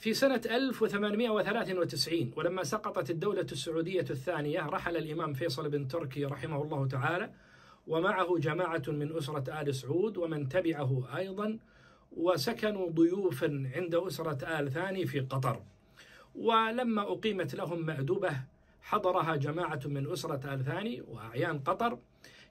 في سنة 1893 ولما سقطت الدولة السعودية الثانية رحل الإمام فيصل بن تركي رحمه الله تعالى ومعه جماعة من أسرة آل سعود ومن تبعه أيضا وسكنوا ضيوفا عند أسرة آل ثاني في قطر. ولما أقيمت لهم مأدبة حضرها جماعة من أسرة آل ثاني وأعيان قطر.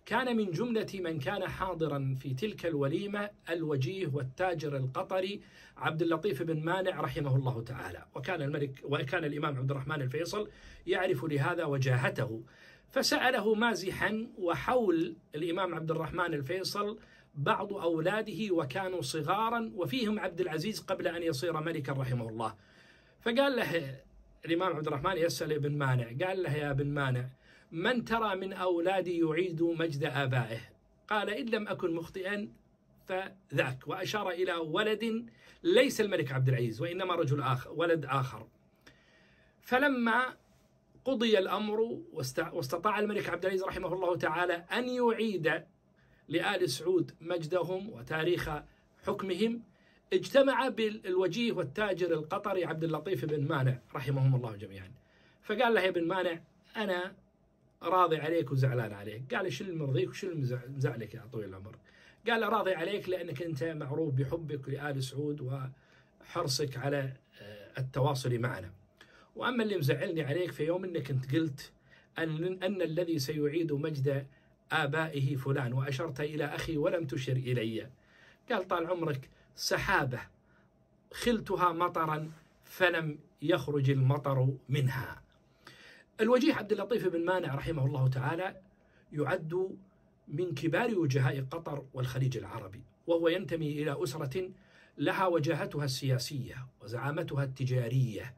كان من جملة من كان حاضرا في تلك الوليمة الوجيه والتاجر القطري عبد اللطيف بن مانع رحمه الله تعالى. وكان الملك وكان الإمام عبد الرحمن الفيصل يعرف لهذا وجاهته. فسأله مازحا وحول الإمام عبد الرحمن الفيصل بعض أولاده وكانوا صغارا وفيهم عبد العزيز قبل أن يصير ملكا رحمه الله. فقال له الإمام عبد الرحمن يسأل ابن مانع قال له يا ابن مانع من ترى من أولادي يعيد مجد آبائه؟ قال إن لم أكن مخطئا فذاك. وأشار إلى ولد ليس الملك عبد العزيز وإنما رجل آخر ولد آخر. فلما قضي الأمر واستطاع الملك عبد العزيز رحمه الله تعالى أن يعيد لآل سعود مجدهم وتاريخ حكمهم اجتمع بالوجيه والتاجر القطري عبد اللطيف بن مانع رحمهم الله جميعا. فقال له يا ابن مانع أنا راضي عليك وزعلان عليك. قال شو المرضيك وشو المزعلك يا طويل العمر؟ قال راضي عليك لأنك أنت معروف بحبك لآل سعود وحرصك على آه، التواصل معنا. وأما اللي مزعلني عليك في يوم أنك أنت قلت أن, أن الذي سيعيد مجد آبائه فلان وأشرت إلى أخي ولم تشر إلي. قال طال عمرك سحابة خلتها مطرا فلم يخرج المطر منها. الوجيه عبد اللطيف بن مانع رحمه الله تعالى يعد من كبار وجهاء قطر والخليج العربي وهو ينتمي إلى أسرة لها وجاهتها السياسية وزعامتها التجارية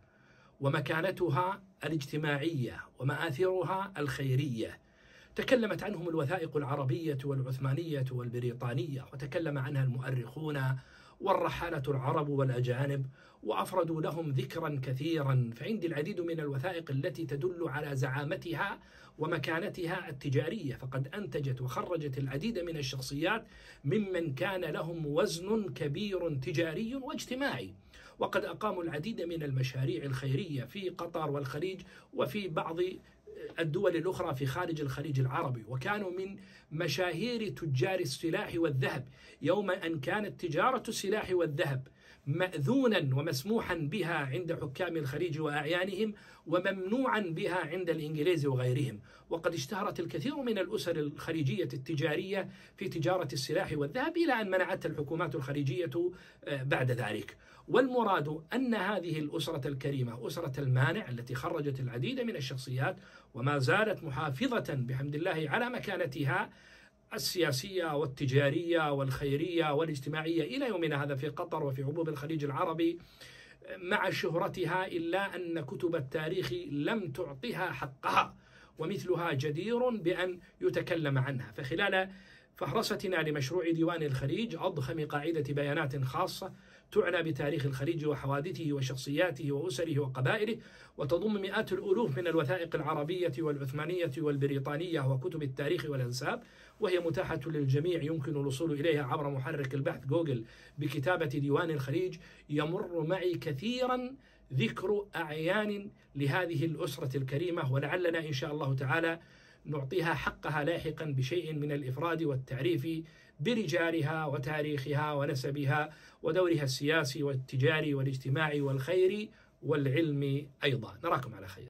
ومكانتها الاجتماعية ومآثرها الخيرية. تكلمت عنهم الوثائق العربية والعثمانية والبريطانية وتكلم عنها المؤرخون والرحالة العرب والأجانب وأفردوا لهم ذكرا كثيرا فعندي العديد من الوثائق التي تدل على زعامتها ومكانتها التجارية فقد أنتجت وخرجت العديد من الشخصيات ممن كان لهم وزن كبير تجاري واجتماعي وقد أقاموا العديد من المشاريع الخيرية في قطر والخليج وفي بعض الدول الأخرى في خارج الخليج العربي وكانوا من مشاهير تجار السلاح والذهب. يوم أن كانت تجارة السلاح والذهب مأذونا ومسموحا بها عند حكام الخليج وأعيانهم وممنوعا بها عند الإنجليز وغيرهم. وقد اشتهرت الكثير من الأسر الخليجية التجارية في تجارة السلاح والذهب إلى أن منعتها الحكومات الخليجية آه، بعد ذلك. والمراد أن هذه الأسرة الكريمة أسرة المانع التي خرجت العديد من الشخصيات وما زالت محافظة بحمد الله على مكانتها السياسية والتجارية والخيرية والاجتماعية إلى يومنا هذا في قطر وفي عبوب الخليج العربي مع شهرتها إلا أن كتب التاريخ لم تعطها حقها ومثلها جدير بأن يتكلم عنها. فخلال فهرستنا لمشروع ديوان الخليج أضخم قاعدة بيانات خاصة تعنى بتاريخ الخليج وحوادثه وشخصياته وأسره وقبائله وتضم مئات الألوف من الوثائق العربية والعثمانية والبريطانية وكتب التاريخ والأنساب وهي متاحة للجميع يمكن الوصول إليها عبر محرك البحث جوجل بكتابة ديوان الخليج. يمر معي كثيرا ذكر أعيان لهذه الأسرة الكريمة ولعلنا إن شاء الله تعالى نعطيها حقها لاحقا بشيء من الإفراد والتعريف برجالها وتاريخها ونسبها ودورها السياسي والتجاري والاجتماعي والخيري والعلمي أيضا. نراكم على خير.